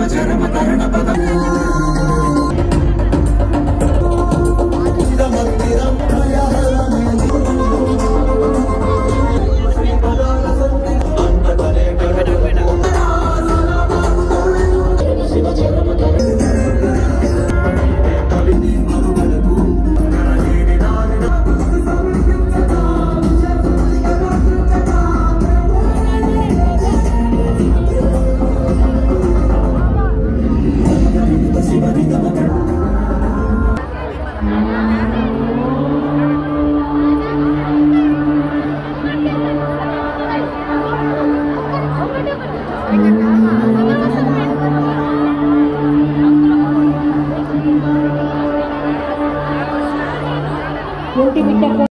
జన్మ జన్మ తరణ పదం. multimedia